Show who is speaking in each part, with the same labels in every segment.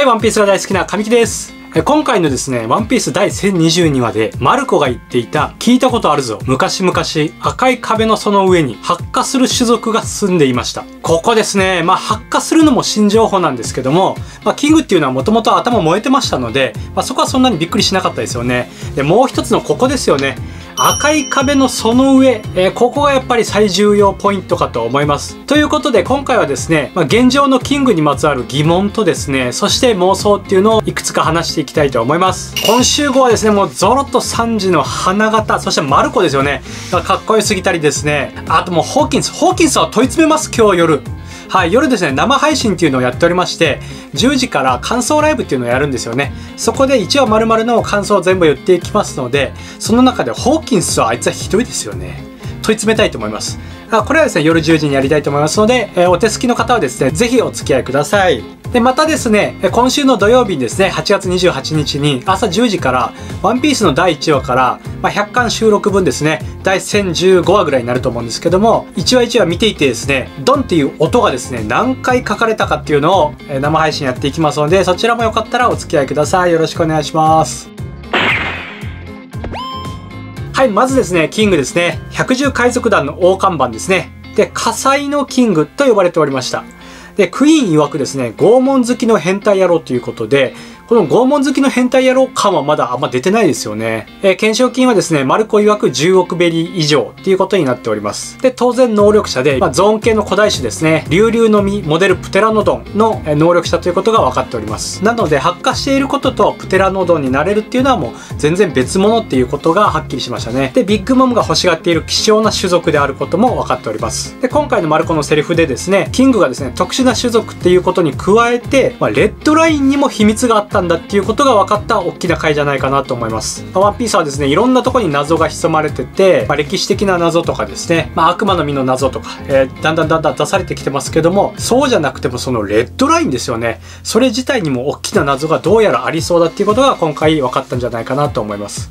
Speaker 1: はい、ワンピースが大好きな神木です。今回のですね、ワンピース第1022話で、マルコが言っていた、聞いたことあるぞ。昔々、赤い壁のその上に発火する種族が住んでいました。ここですね、まあ発火するのも新情報なんですけども、まあキングっていうのはもともと頭燃えてましたので、まあそこはそんなにびっくりしなかったですよね。で、もう一つのここですよね。赤い壁のその上、えー、ここがやっぱり最重要ポイントかと思います。ということで今回はですね、まあ、現状のキングにまつわる疑問とですね、そして妄想っていうのをいくつか話していきたいと思います。今週号はですね、もうゾロとサンジの花形、そしてマルコですよね。がかっこよすぎたりですね。あともうホーキンス、ホーキンスは問い詰めます、今日夜。はい、夜ですね、生配信っていうのをやっておりまして、10時から感想ライブっていうのをやるんですよね。そこで1話丸々の感想を全部言っていきますので、その中でホーキンスはあいつはひどいですよね。問い詰めたいと思います。あこれはですね、夜10時にやりたいと思いますので、え、お手すきの方はですね、ぜひお付き合いください。で、またですね、今週の土曜日にですね、8月28日に朝10時から、ワンピースの第1話から、まあ、100巻収録分ですね、第1015話ぐらいになると思うんですけども、1話1話見ていてですね、ドンっていう音がですね、何回書かれたかっていうのを生配信やっていきますので、そちらもよかったらお付き合いください。よろしくお願いします。はい、まずですね、キングですね。百獣海賊団の大看板ですね。で、火災のキングと呼ばれておりました。で、クイーン曰くですね、拷問好きの変態野郎ということで、この拷問好きの変態野郎感はまだあんま出てないですよね。えー、懸賞金はですね、マルコ曰く10億ベリー以上っていうことになっております。で、当然能力者で、まあ、ゾーン系の古代種ですね、リュウリュウの実、モデルプテラノドンの能力者ということが分かっております。なので、発火していることとプテラノドンになれるっていうのはもう全然別物っていうことがはっきりしましたね。で、ビッグマムが欲しがっている希少な種族であることも分かっております。で、今回のマルコのセリフでですね、キングがですね、特殊な種族っていうことに加えて、まあ、レッドラインにも秘密があったんだっていうことが分かった大きな回じゃないかなと思います。ワンピースはですね、いろんなとこに謎が潜まれてて、まあ、歴史的な謎とかですね、まあ、悪魔の実の謎とか、えー、だんだんだんだん出されてきてますけども、そうじゃなくてもそのレッドラインですよね。それ自体にも大きな謎がどうやらありそうだっていうことが今回分かったんじゃないかなと思います。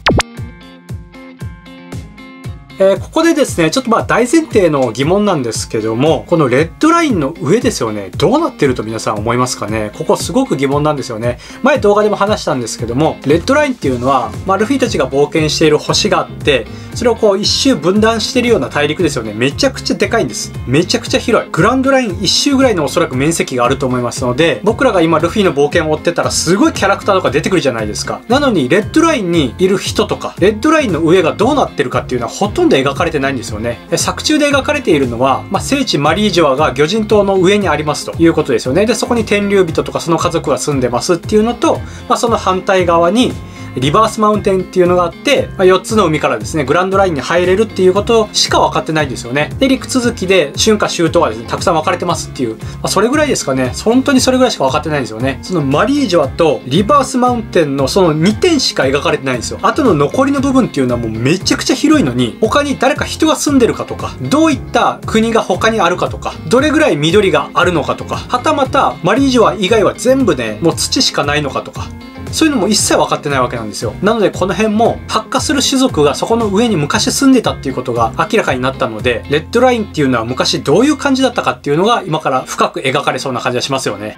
Speaker 1: えー、ここでですね、ちょっとまあ大前提の疑問なんですけども、このレッドラインの上ですよね、どうなってると皆さん思いますかね？ここすごく疑問なんですよね。前動画でも話したんですけども、レッドラインっていうのは、まあ、ルフィたちが冒険している星があって、それをこう一周分断してるような大陸ですよね。めちゃくちゃでかいんです。めちゃくちゃ広い。グランドライン一周ぐらいのおそらく面積があると思いますので、僕らが今ルフィの冒険を追ってたらすごいキャラクターとか出てくるじゃないですか。なのに、レッドラインにいる人とか、レッドラインの上がどうなってるかっていうのはほとんど描かれてないんですですよね。作中で描かれているのは、まあ、聖地マリージョアが魚人島の上にありますということですよね。で、そこに天竜人とかその家族が住んでますっていうのと、まあ、その反対側に、リバースマウンテンっていうのがあって、まあ、4つの海からですね、グランドラインに入れるっていうことしか分かってないんですよね。で、陸続きで春夏秋冬はですね、たくさん分かれてますっていう、まあ、それぐらいですかね。本当にそれぐらいしか分かってないんですよね。そのマリージョアとリバースマウンテンのその2点しか描かれてないんですよ。あとの残りの部分っていうのはもうめちゃくちゃ広いのに、他に誰か人が住んでるかとか、どういった国が他にあるかとか、どれぐらい緑があるのかとか、はたまたマリージョア以外は全部ね、もう土しかないのかとか、そういうのも一切分かってないわけなんですよ。なのでこの辺も発火する種族がそこの上に昔住んでたっていうことが明らかになったので、レッドラインっていうのは昔どういう感じだったかっていうのが今から深く描かれそうな感じがしますよね。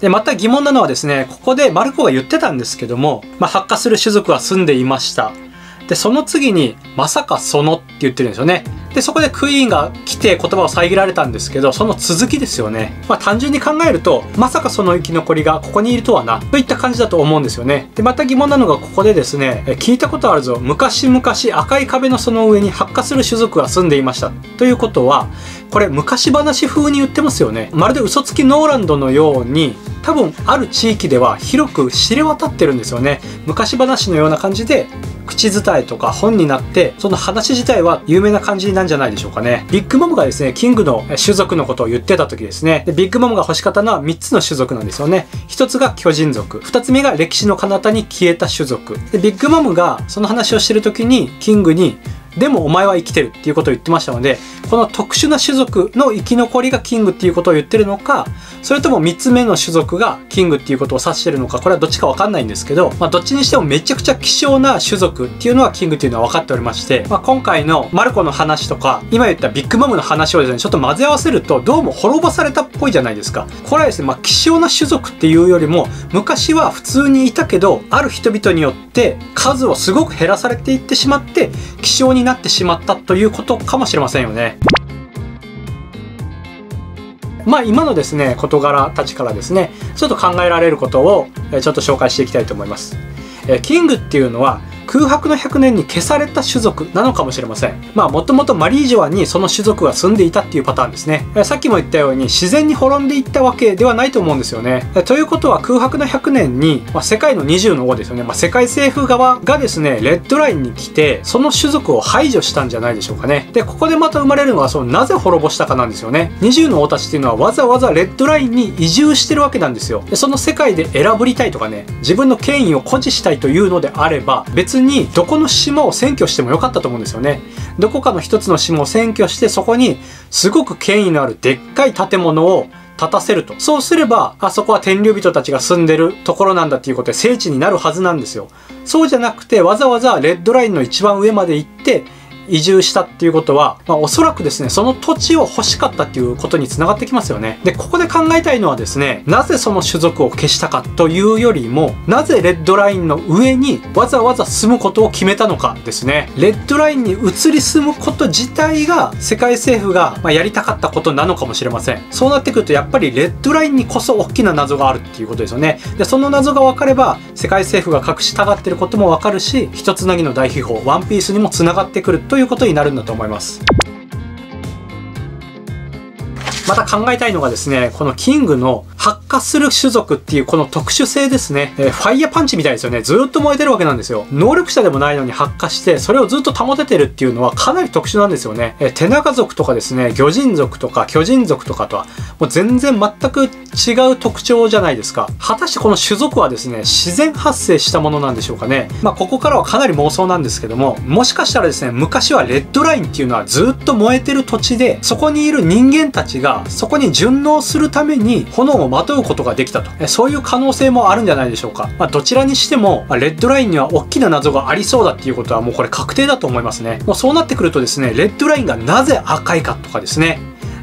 Speaker 1: で、また疑問なのはですね、ここでマルコが言ってたんですけども、まあ、発火する種族は住んでいました。で、その次に、まさかそのって言ってるんですよね。で、そこでクイーンが来て言葉を遮られたんですけど、その続きですよね。まあ単純に考えると、まさかその生き残りがここにいるとはな、といった感じだと思うんですよね。で、また疑問なのがここでですね、え聞いたことあるぞ。昔々赤い壁のその上に発火する種族が住んでいました。ということは、これ昔話風に言ってますよね。まるで嘘つきノーランドのように、多分ある地域では広く知れ渡ってるんですよね。昔話のような感じで口伝えとか本になって、その話自体は有名な感じなんじゃないでしょうかね。ビッグマムがですね、キングの種族のことを言ってた時ですね、でビッグマムが欲しかったのは3つの種族なんですよね。1つが巨人族、2つ目が歴史の彼方に消えた種族。でビッグマムがその話をしてる時に、キングに、でもお前は生きてるっていうことを言ってましたので、この特殊な種族の生き残りがキングっていうことを言ってるのか、それとも3つ目の種族がキングっていうことを指してるのか、これはどっちかわかんないんですけど、まあどっちにしてもめちゃくちゃ希少な種族っていうのはキングっていうのは分かっておりまして、まあ今回のマルコの話とか、今言ったビッグマムの話をですね、ちょっと混ぜ合わせると、どうも滅ぼされたっぽいじゃないですか。これはですね、まあ希少な種族っていうよりも、昔は普通にいたけど、ある人々によって数をすごく減らされていってしまって、希少にになってしまったということかもしれませんよね。まあ今のですね、事柄たちからですね、ちょっと考えられることをちょっと紹介していきたいと思います。キングっていうのは空白の100年に消された種族なのかもしれません。まあもともとマリージョアにその種族が住んでいたっていうパターンですね。さっきも言ったように自然に滅んでいったわけではないと思うんですよね。ということは空白の100年に、まあ、世界の20の王ですよね。まあ、世界政府側がですね、レッドラインに来て、その種族を排除したんじゃないでしょうかね。で、ここでまた生まれるのはそのなぜ滅ぼしたかなんですよね。20の王たちっていうのはわざわざレッドラインに移住してるわけなんですよ。でその世界で選ぶりたいとかね、自分の権威を誇示したいというのであれば、別にどこの島を占拠してもよかったと思うんですよね。どこかの一つの島を占拠してそこにすごく権威のあるでっかい建物を立たせると。そうすれば、あそこは天竜人たちが住んでるところなんだっていうことで聖地になるはずなんですよ。そうじゃなくて、わざわざレッドラインの一番上まで行って、移住したっていうことは、まあ、おそらくですね、その土地を欲しかったっていうことにつながってきますよね。で、ここで考えたいのはですね、なぜその種族を消したかというよりも、なぜレッドラインの上にわざわざ住むことを決めたのかですね。レッドラインに移り住むこと自体が世界政府がまやりたかったことなのかもしれません。そうなってくるとやっぱりレッドラインにこそ大きな謎があるっていうことですよね。で、その謎が分かれば世界政府が隠したがってることも分かるし、一つなぎの大秘宝、ワンピースにも繋がってくるといういうことになるんだと思います。また考えたいのがですね、このキングの発火する種族っていうこの特殊性ですね。えー、ファイヤーパンチみたいですよね。ずっと燃えてるわけなんですよ。能力者でもないのに発火して、それをずっと保ててるっていうのはかなり特殊なんですよね。えー、手長族とかですね、魚人族とか巨人族とかとは、もう全然全く違う特徴じゃないですか。果たしてこの種族はですね、自然発生したものなんでしょうかね。まあ、ここからはかなり妄想なんですけども、もしかしたらですね、昔はレッドラインっていうのはずっと燃えてる土地で、そこにいる人間たちが、そこに順応するために炎をまとうことができたと。そういう可能性もあるんじゃないでしょうか。まあ、どちらにしても、レッドラインには大きな謎がありそうだっていうことはもうこれ確定だと思いますね。もうそうなってくるとですね、レッドラインがなぜ赤いかとかですね、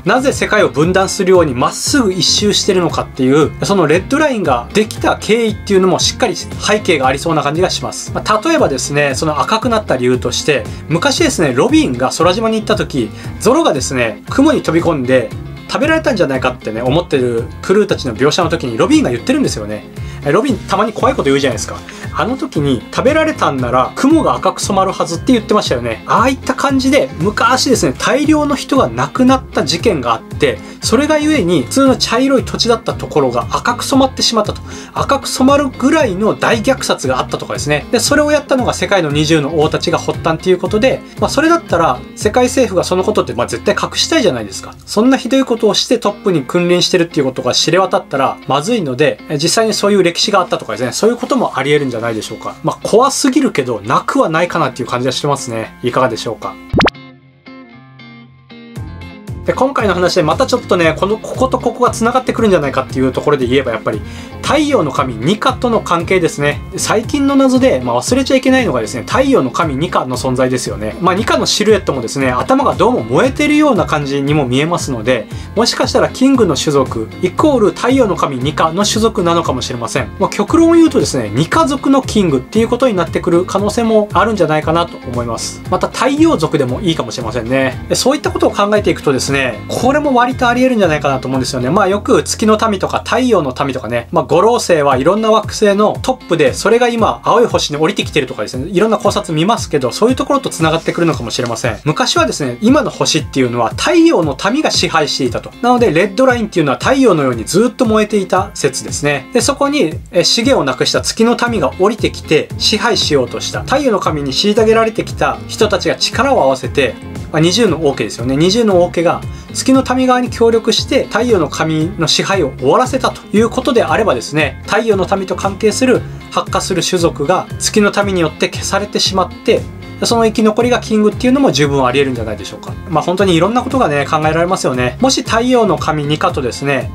Speaker 1: なぜ世界を分断するようにまっすぐ一周してるのかっていう、そのレッドラインができた経緯っていうのもしっかり背景がありそうな感じがします。まあ、例えばですね、その赤くなった理由として、昔ですね、ロビンが空島に行った時、ゾロがですね、雲に飛び込んで、食べられたんじゃないかってね、思ってるクルーたちの描写の時にロビンが言ってるんですよね。ロビンたまに怖いこと言うじゃないですか。あの時に食べられたんなら雲が赤く染まるはずって言ってましたよね。ああいった感じで昔ですね、大量の人が亡くなった事件があって、それがゆえに普通の茶色い土地だったところが赤く染まってしまったと。赤く染まるぐらいの大虐殺があったとかですね。で、それをやったのが世界の20の王たちが発端っていうことで、まあそれだったら世界政府がそのことってまあ絶対隠したいじゃないですか。そんなひどいことをしてトップに君臨してるっていうことが知れ渡ったらまずいので、実際にそういう歴史があったとかですね、そういうこともあり得るんじゃないでしょうか。まあ怖すぎるけどなくはないかなっていう感じがしてますね。いかがでしょうか。で、今回の話でまたちょっとね、この、こことここが繋がってくるんじゃないかっていうところで言えばやっぱり、太陽の神ニカとの関係ですね。最近の謎で、まあ、忘れちゃいけないのがですね、太陽の神ニカの存在ですよね。まあ、ニカのシルエットもですね、頭がどうも燃えてるような感じにも見えますので、もしかしたらキングの種族、イコール太陽の神ニカの種族なのかもしれません。まあ、極論を言うとですね、ニカ族のキングっていうことになってくる可能性もあるんじゃないかなと思います。また太陽族でもいいかもしれませんね。そういったことを考えていくとですね、ねこれも割とあり得るんじゃないかなと思うんですよね。まあよく月の民とか太陽の民とかね、まあ五老星はいろんな惑星のトップで、それが今、青い星に降りてきてるとかですね、いろんな考察見ますけど、そういうところと繋がってくるのかもしれません。昔はですね、今の星っていうのは太陽の民が支配していたと。なので、レッドラインっていうのは太陽のようにずっと燃えていた説ですね。で、そこに、え資源をなくした月の民が降りてきて、支配しようとした。太陽の神に虐げられてきた人たちが力を合わせて、ま、20の王家ですよね。20の王家が月の民側に協力して太陽の神の支配を終わらせたということであればですね、太陽の民と関係する発火する種族が月の民によって消されてしまって、その生き残りがキングっていうのも十分あり得るんじゃないでしょうか。まあ本当にいろんなことがね、考えられますよね。もし太陽の神ニカとですね、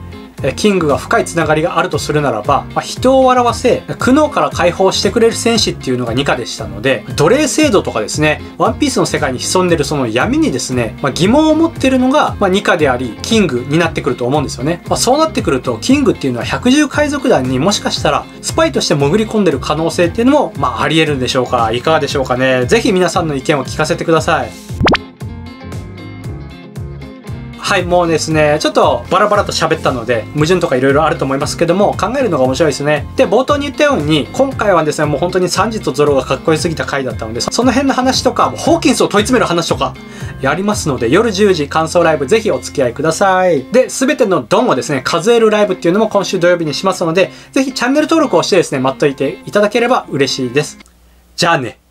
Speaker 1: キングが深いつながりがあるとするならば、まあ、人を笑わせ、苦悩から解放してくれる戦士っていうのがニカでしたので、奴隷制度とかですね、ワンピースの世界に潜んでるその闇にですね、まあ、疑問を持ってるのが、まあ、ニカであり、キングになってくると思うんですよね。まあ、そうなってくると、キングっていうのは百獣海賊団にもしかしたら、スパイとして潜り込んでる可能性っていうのも、まあ、あり得るんでしょうか。いかがでしょうかね。ぜひ皆さんの意見を聞かせてください。はい、もうですね、ちょっとバラバラと喋ったので、矛盾とか色々あると思いますけども、考えるのが面白いですね。で、冒頭に言ったように、今回はですね、もう本当にサンジとゾロがかっこよすぎた回だったので、その辺の話とか、ホーキンスを問い詰める話とか、やりますので、夜10時感想ライブぜひお付き合いください。で、すべてのドンをですね、数えるライブっていうのも今週土曜日にしますので、ぜひチャンネル登録をしてですね、待っといていただければ嬉しいです。じゃあね。